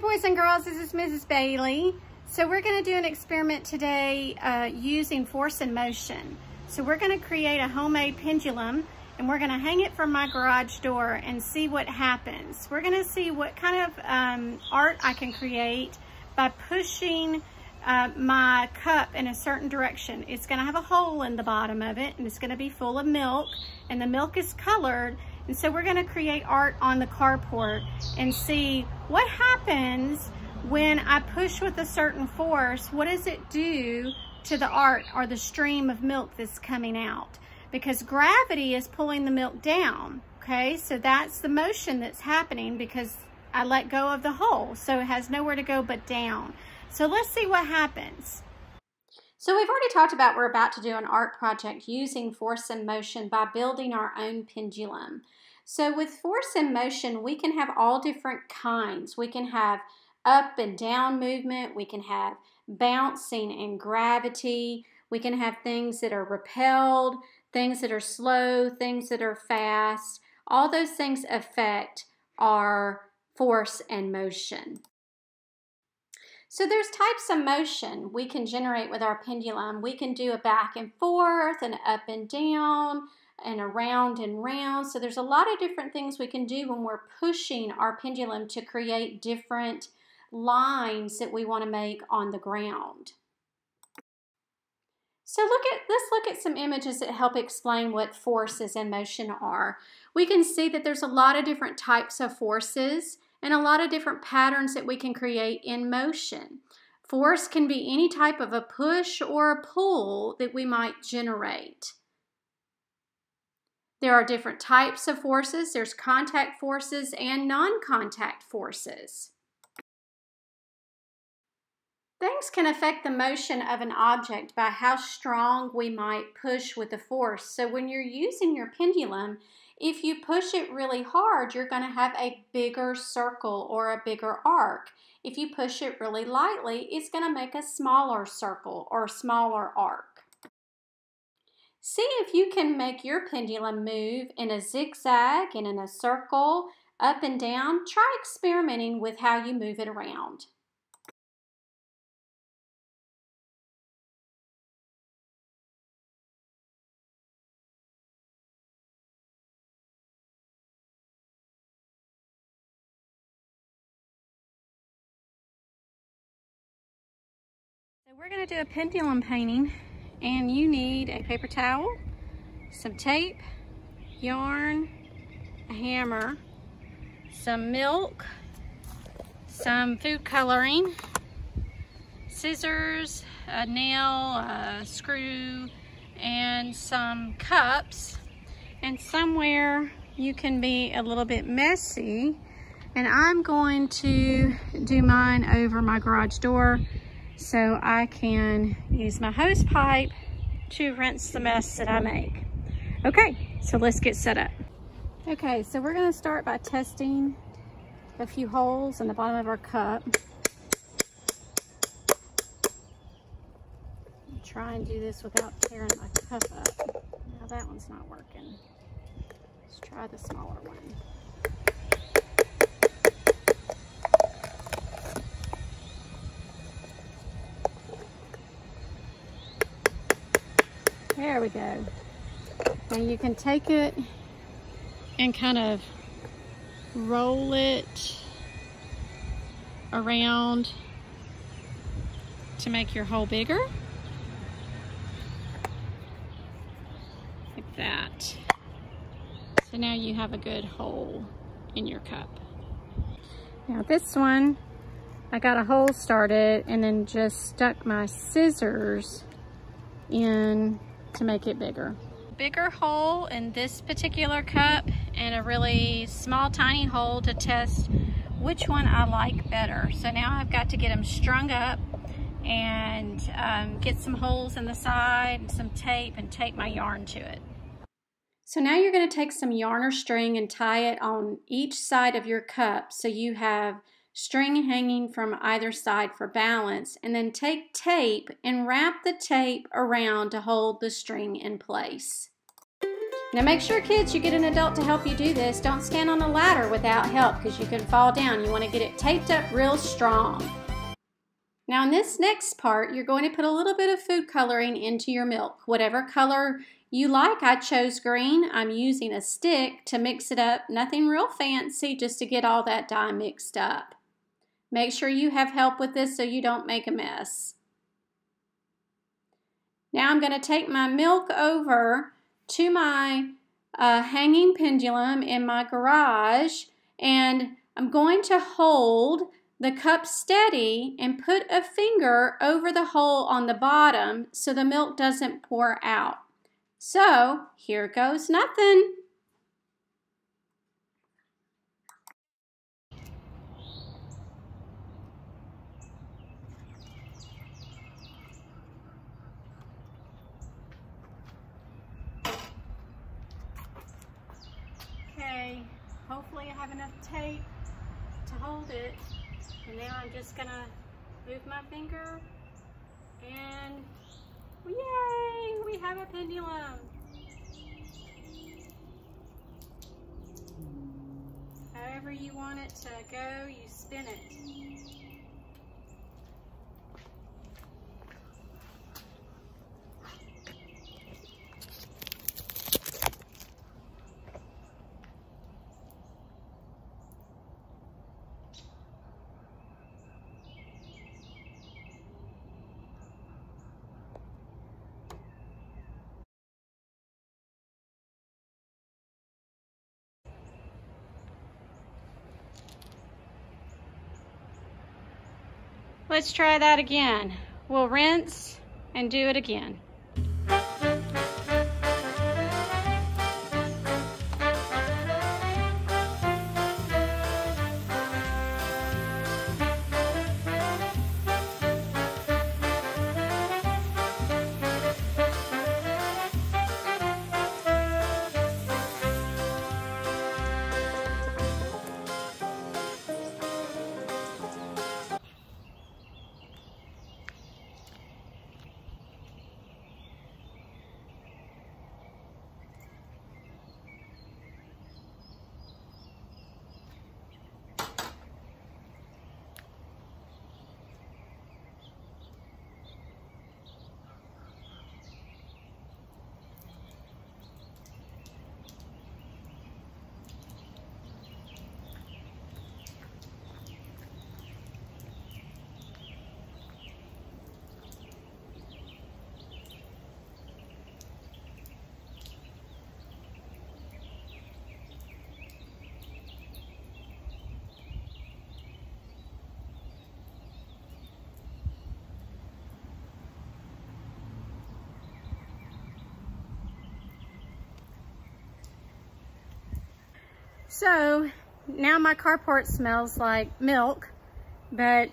boys and girls, this is Mrs. Bailey. So we're gonna do an experiment today uh, using force and motion. So we're gonna create a homemade pendulum and we're gonna hang it from my garage door and see what happens. We're gonna see what kind of um, art I can create by pushing uh, my cup in a certain direction. It's gonna have a hole in the bottom of it and it's gonna be full of milk and the milk is colored and so we're gonna create art on the carport and see what happens when I push with a certain force, what does it do to the art or the stream of milk that's coming out? Because gravity is pulling the milk down, okay? So that's the motion that's happening because I let go of the hole, so it has nowhere to go but down. So let's see what happens. So we've already talked about we're about to do an art project using force and motion by building our own pendulum. So with force and motion, we can have all different kinds. We can have up and down movement. We can have bouncing and gravity. We can have things that are repelled, things that are slow, things that are fast. All those things affect our force and motion. So there's types of motion we can generate with our pendulum. We can do a back and forth and up and down and around and round. So there's a lot of different things we can do when we're pushing our pendulum to create different lines that we want to make on the ground. So look at let's look at some images that help explain what forces and motion are. We can see that there's a lot of different types of forces and a lot of different patterns that we can create in motion. Force can be any type of a push or a pull that we might generate. There are different types of forces. There's contact forces and non-contact forces. Things can affect the motion of an object by how strong we might push with the force. So when you're using your pendulum, if you push it really hard, you're going to have a bigger circle or a bigger arc. If you push it really lightly, it's going to make a smaller circle or smaller arc. See if you can make your pendulum move in a zigzag and in a circle, up and down. Try experimenting with how you move it around. We're going to do a pendulum painting and you need a paper towel, some tape, yarn, a hammer, some milk, some food coloring, scissors, a nail, a screw, and some cups. And somewhere you can be a little bit messy. And I'm going to do mine over my garage door so I can use my hose pipe to rinse the mess that I make. Okay, so let's get set up. Okay, so we're gonna start by testing a few holes in the bottom of our cup. Try and do this without tearing my cup up. Now that one's not working. Let's try the smaller one. There we go. And you can take it and kind of roll it around to make your hole bigger. Like that. So now you have a good hole in your cup. Now this one, I got a hole started and then just stuck my scissors in to make it bigger. Bigger hole in this particular cup and a really small tiny hole to test which one I like better. So now I've got to get them strung up and um, get some holes in the side and some tape and tape my yarn to it. So now you're going to take some yarn or string and tie it on each side of your cup so you have string hanging from either side for balance, and then take tape and wrap the tape around to hold the string in place. Now make sure kids you get an adult to help you do this. Don't stand on a ladder without help because you can fall down. You want to get it taped up real strong. Now in this next part, you're going to put a little bit of food coloring into your milk. Whatever color you like, I chose green. I'm using a stick to mix it up. Nothing real fancy, just to get all that dye mixed up. Make sure you have help with this so you don't make a mess. Now I'm going to take my milk over to my uh, hanging pendulum in my garage and I'm going to hold the cup steady and put a finger over the hole on the bottom so the milk doesn't pour out. So here goes nothing. Okay, hopefully I have enough tape to hold it. And now I'm just gonna move my finger and yay, we have a pendulum. However you want it to go, you spin it. Let's try that again. We'll rinse and do it again. So now my carport smells like milk, but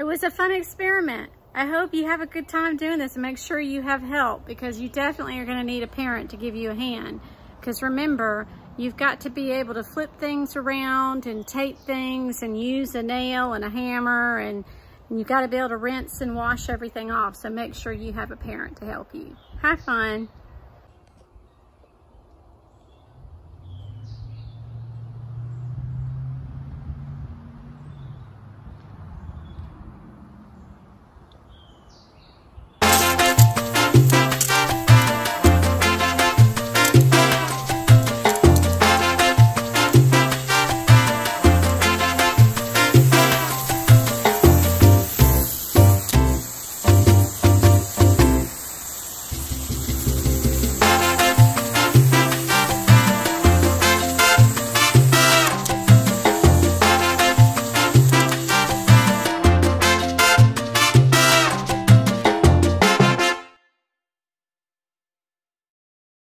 it was a fun experiment. I hope you have a good time doing this and make sure you have help because you definitely are gonna need a parent to give you a hand. Because remember, you've got to be able to flip things around and tape things and use a nail and a hammer and, and you've got to be able to rinse and wash everything off. So make sure you have a parent to help you. Have fun.